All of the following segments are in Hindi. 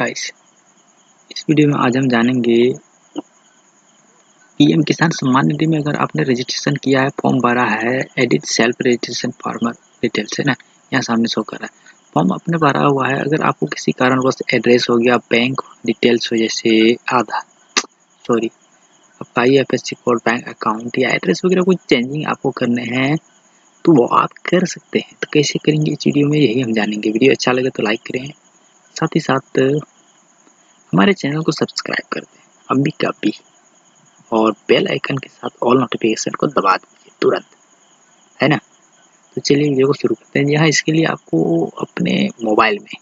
गाइस इस वीडियो में आज हम जानेंगे पीएम किसान सम्मान निधि में अगर आपने रजिस्ट्रेशन किया है फॉर्म भरा है edit self registration farmer details है ना? यहाँ सामने शो कर रहा है। फॉर्म आपने भरा हुआ है, अगर आपको किसी कारणवश एड्रेस हो गया बैंक डिटेल्स हो जैसे आधा सॉरी आपका I F S C code bank account या एड्रेस वगैरह कुछ चेंजिंग आपको करने हैं तो वो आप कर सकते हैं। तो कैसे करेंगे इस वीडियो में, यही हम जानेंगे। वीडियो अच्छा लगे तो लाइक करें। साथ ही साथ, हमारे चैनल को सब्सक्राइब कर दें। अभी का भी और बेल आइकन के साथ ऑल नोटिफिकेशन को दबा दीजिए तुरंत। है ना? तो चलिए वीडियो को शुरू करते हैं। यहाँ इसके लिए आपको अपने मोबाइल में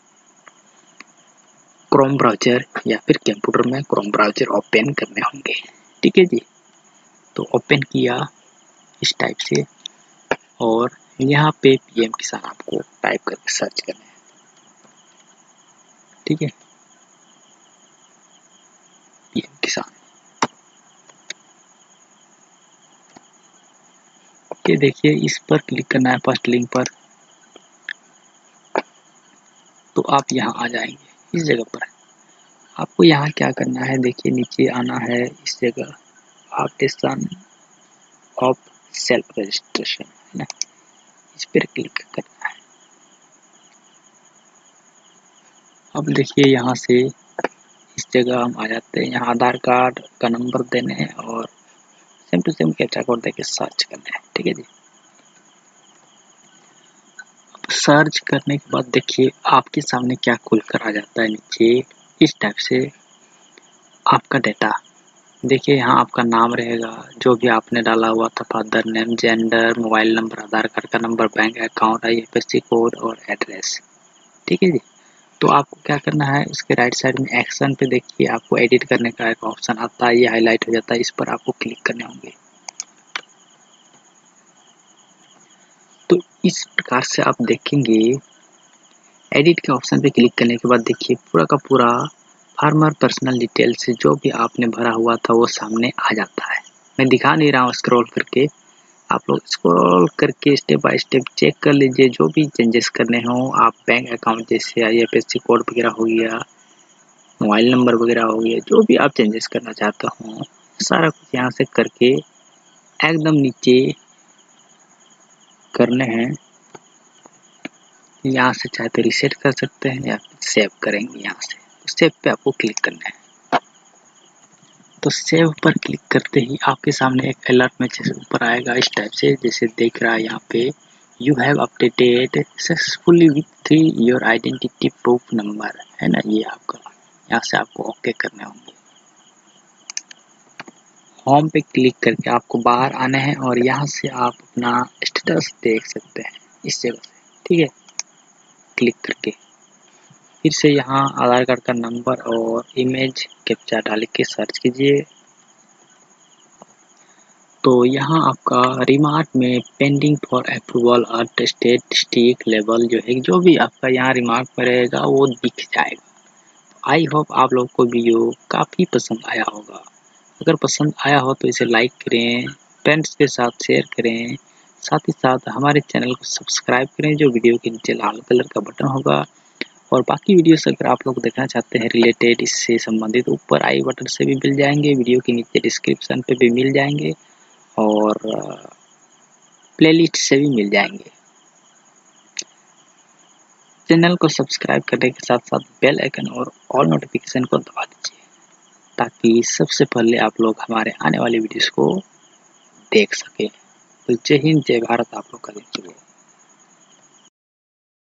क्रोम ब्राउज़र या फिर कंप्यूटर में क्रोम ब्राउज़र ओपन करने होंगे। ठीक है जी? तो ओपन किया इस टाइप से, और यहाँ पे पीएम किसान आपको टाइप करके सर्च करना है। ठीक है? पीएम किसान। ओके, देखिए, इस पर क्लिक करना है, फ़र्स्ट लिंक पर। तो आप यहाँ आ जाएँगे, इस जगह पर। आपको यहाँ क्या करना है, देखिए, नीचे आना है, इस जगह। आर्टिसन ऑफ़ सेल्फ रजिस्ट्रेशन है ना? इस पर क्लिक करना अब देखिए यहाँ से इस जगह हम आ जाते हैं। यहाँ आधार कार्ड का नंबर देने हैं और same to same captcha code देके सर्च करना है। ठीक है जी? अब सर्च करने के बाद देखिए आपके सामने क्या खुल कर आ जाता है नीचे। इस टाइप से आपका डेटा देखिए यहाँ आपका नाम रहेगा, जो भी आपने डाला हुआ था father name gender mobile number Aadhaar card का number bank account I F code और एड्रेस ठीक है जी? तो आपको क्या करना है, उसके राइट साइड में एक्शन पे देखिए, आपको एडिट करने का एक ऑप्शन आता है, ये हाईलाइट हो जाता है, इस पर आपको क्लिक करने होंगे। तो इस प्रकार से आप देखेंगे एडिट के ऑप्शन पे क्लिक करने के बाद देखिए, पूरा का पूरा फार्मर पर्सनल डिटेल से जो भी आपने भरा हुआ था, वो सामने आ जाता है। मैं दिखा नहीं रहा हूँ स्क्रॉल करके। आप लोग स्क्रॉल करके स्टेप बाय स्टेप चेक कर लीजिए। जो भी चेंजेस करने हो, आप बैंक अकाउंट जैसे I F S C code वगैरह हो गया मोबाइल नंबर वगैरह हो गया, जो भी आप चेंजेस करना चाहते हो, सारा कुछ यहाँ से करके एकदम नीचे करने हैं। यहाँ से चाहे तो रिसेट कर सकते हैं या सेव करेंगे यहाँ से। सेव पे आपको क्लिक करना है। तो सेव पर क्लिक करते ही आपके सामने एक अलर्ट मैसेज ऊपर आएगा इस टाइप से, जैसे देख रहा है यहाँ पे you have updated successfully with three your identity proof number है ना? ये आपका, यहाँ से आपको ओके करने होंगे। होम पे क्लिक करके आपको बाहर आना है और यहाँ से आप अपना स्टेटस देख सकते हैं, इस जगह से। ठीक है? क्लिक करके। फिर से यहाँ आधार कार्ड का नंबर और इमेज कैप्चा डाल के सर्च कीजिए। तो यहाँ आपका रिमार्क में pending for approval at state district level जो है, जो भी आपका यहाँ रिमार्क में रहेगा, वो दिख जाएगा। आई होप आप लोग को वीडियो काफ़ी पसंद आया होगा। अगर पसंद आया हो तो इसे लाइक करें फ्रेंड्स के साथ शेयर करें, साथ ही साथ हमारे चैनल को सब्सक्राइब करें, जो वीडियो के नीचे लाल कलर का बटन होगा। और बाकी वीडियोस अगर आप लोग देखना चाहते हैं रिलेटेड इससे संबंधित, ऊपर आई बटन से भी मिल जाएँगे वीडियो के नीचे डिस्क्रिप्शन पे भी मिल जाएँगे और प्लेलिस्ट से भी मिल जाएँगे। चैनल को सब्सक्राइब करने के साथ साथ बेल आइकन और ऑल नोटिफिकेशन को दबा दीजिए, ताकि सबसे पहले आप लोग हमारे आने वाले वीडियोस को देख सकें। तो जय हिंद, जय भारत, आप लोग का दिन